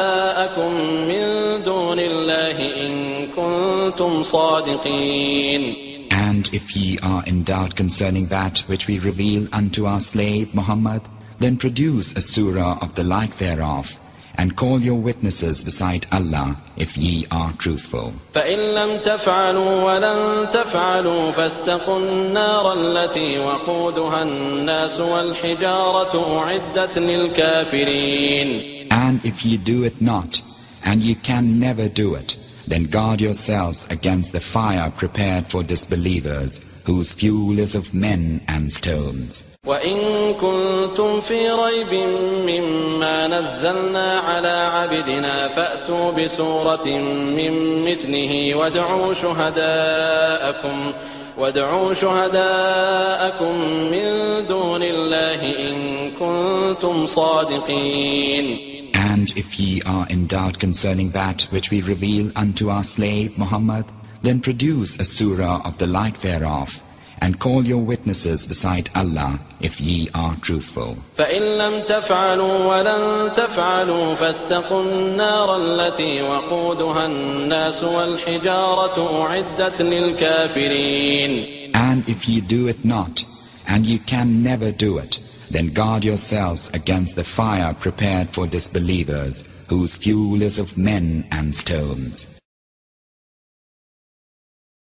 جاءكم من دون الله إن كنتم صادقين And if ye are in doubt concerning that which we reveal unto our slave Muhammad, then produce a surah of the like thereof, and call your witnesses beside Allah if ye are truthful. فإن لم تفعلوا ولن تفعلوا فاتقوا النار التي وقودها الناس والحجارة أعدت للكافرين And if ye do it not, and ye can never do it, then guard yourselves against the fire prepared for disbelievers, whose fuel is of men and stones. وإن كنتم في ريب مما نزلنا على عبدنا فأتوا بسورة من مثله وادعوا شهداءكم وادعوا شهداءكم من دون الله إن كنتم صادقين And if ye are in doubt concerning that which we reveal unto our slave Muhammad, then produce a surah of the like thereof, and call your witnesses beside Allah if ye are truthful. فإن لم تفعلوا ولن تفعلوا فاتقوا النار التي وقودها الناس والحجارة أعدت للكافرين And if ye do it not, and ye can never do it, then guard yourselves against the fire prepared for disbelievers, whose fuel is of men and stones.